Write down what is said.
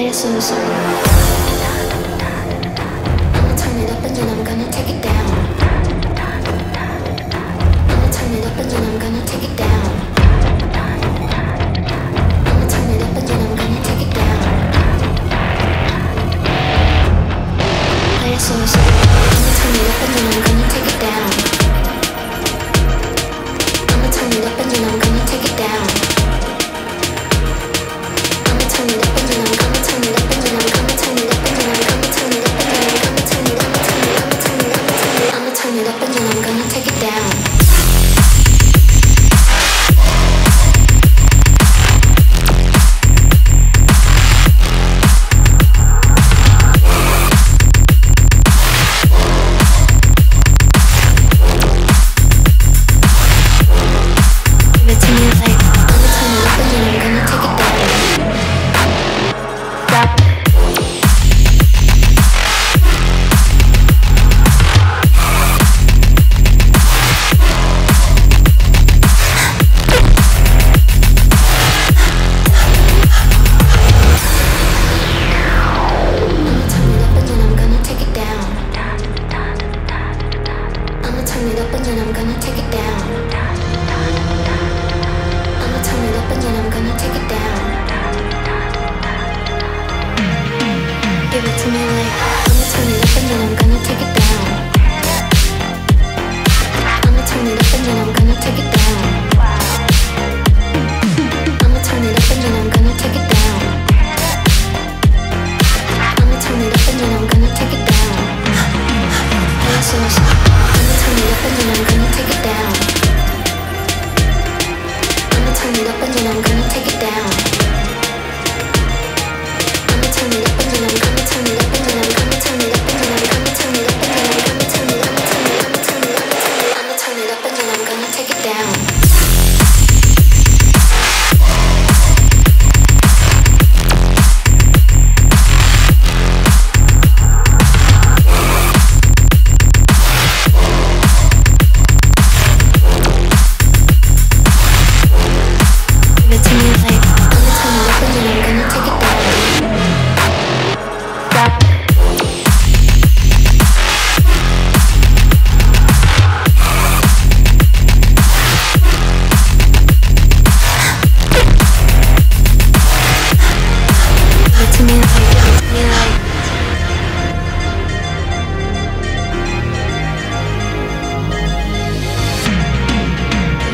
I'ma turn it up and then I'm gonna take it down. I'ma turn it up and then I'm gonna take it down. I'ma turn it up and then I'm gonna take it down. Play a. I'ma turn it up and then I'm gonna take it down. I'ma turn it up and then I'm gonna take it down. let me take it down.